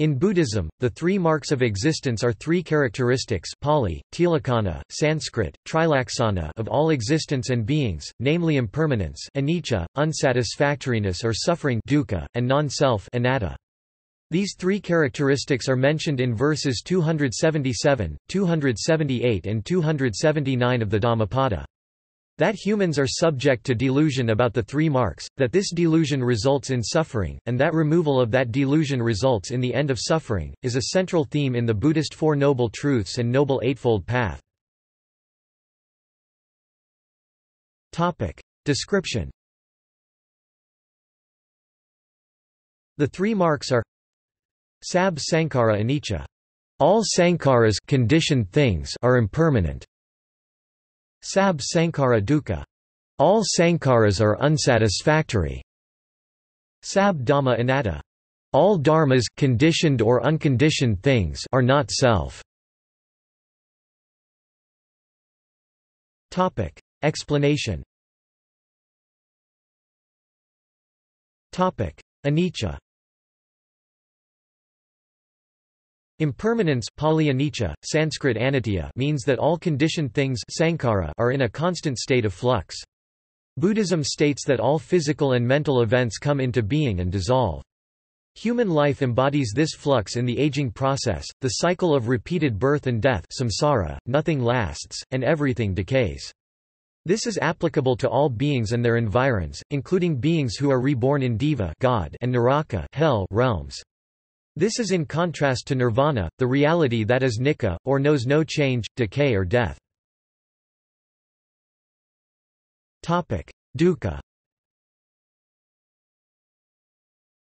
In Buddhism, the three marks of existence are three characteristics Pali, Tilakkhana, Sanskrit, Trilaksana of all existence and beings, namely impermanence anicca, unsatisfactoriness or suffering dukkha, and non-self anatta. These three characteristics are mentioned in verses 277, 278 and 279 of the Dhammapada. That humans are subject to delusion about the three marks, that this delusion results in suffering, and that removal of that delusion results in the end of suffering, is a central theme in the Buddhist Four Noble Truths and Noble Eightfold Path. Description The three marks are Sab Sankhara Anicca. All sankharas conditioned things are impermanent. Sab Sankhara Dukkha. All sankharas are unsatisfactory. Sab Dhamma Anatta. All dharmas conditioned or unconditioned things are not self. Topic. Explanation Topic. Anicca Impermanence Pali anicca, Sanskrit anitya means that all conditioned things sankhara are in a constant state of flux. Buddhism states that all physical and mental events come into being and dissolve. Human life embodies this flux in the aging process, the cycle of repeated birth and death samsara, nothing lasts, and everything decays. This is applicable to all beings and their environs, including beings who are reborn in Deva God and Naraka hell realms. This is in contrast to nirvana, the reality that is nicca, or knows no change, decay or death. Dukkha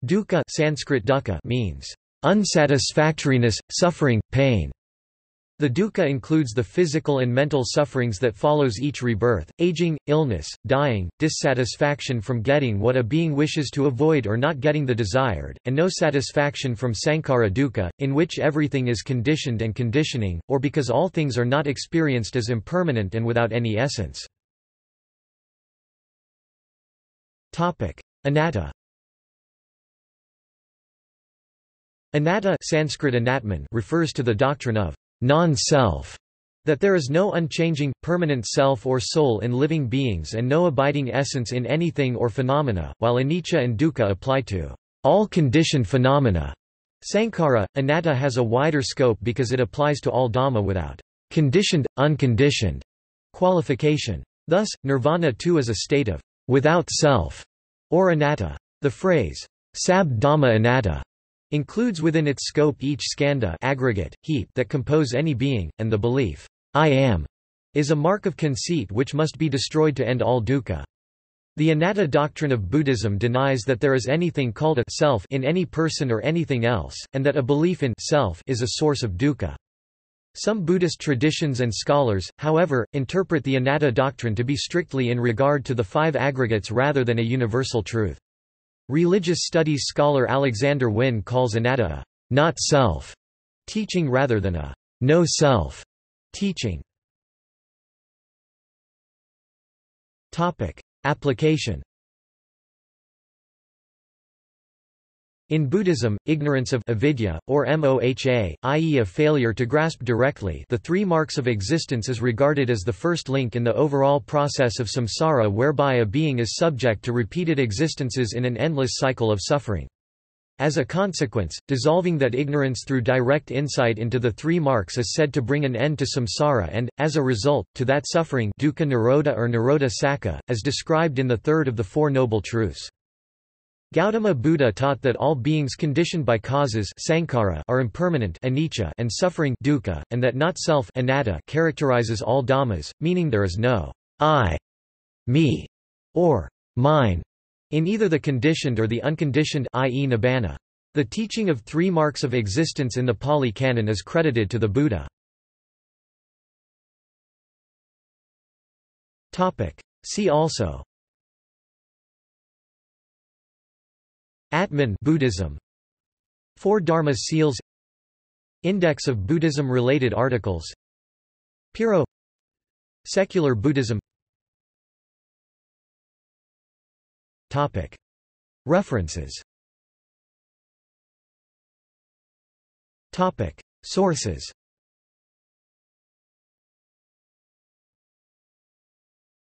Dukkha Sanskrit means unsatisfactoriness, suffering, pain. The dukkha includes the physical and mental sufferings that follows each rebirth, aging, illness, dying, dissatisfaction from getting what a being wishes to avoid or not getting the desired, and no satisfaction from sankhara dukkha, in which everything is conditioned and conditioning, or because all things are not experienced as impermanent and without any essence. Anatta Anatta Sanskrit anatman refers to the doctrine of non-self, that there is no unchanging, permanent self or soul in living beings and no abiding essence in anything or phenomena, while anicca and dukkha apply to all conditioned phenomena. Sankhara, anatta has a wider scope because it applies to all dhamma without conditioned, unconditioned qualification. Thus, nirvana too is a state of without self, or anatta. The phrase, sab dhamma anatta, includes within its scope each skandha aggregate, heap that compose any being, and the belief, I am, is a mark of conceit which must be destroyed to end all dukkha. The anatta doctrine of Buddhism denies that there is anything called a self in any person or anything else, and that a belief in self is a source of dukkha. Some Buddhist traditions and scholars, however, interpret the anatta doctrine to be strictly in regard to the five aggregates rather than a universal truth. Religious studies scholar Alexander Wynne calls anatta a not self teaching rather than a no self teaching. Application In Buddhism, ignorance of avidya, or moha, i.e. a failure to grasp directly the three marks of existence is regarded as the first link in the overall process of samsara whereby a being is subject to repeated existences in an endless cycle of suffering. As a consequence, dissolving that ignorance through direct insight into the three marks is said to bring an end to samsara and, as a result, to that suffering dukkha nirodha or nirodha sacca, as described in the third of the Four Noble Truths. Gautama Buddha taught that all beings conditioned by causes are impermanent anicca and suffering dukkha, and that not self anatta characterizes all dhammas, meaning there is no I, me, or mine in either the conditioned or the unconditioned i.e. nibbana. The teaching of three marks of existence in the Pali Canon is credited to the Buddha. See also Atman Buddhism. Four Dharma seals. Index of Buddhism-related articles. Pyrrho. Secular Buddhism. Topic. References. Topic. Sources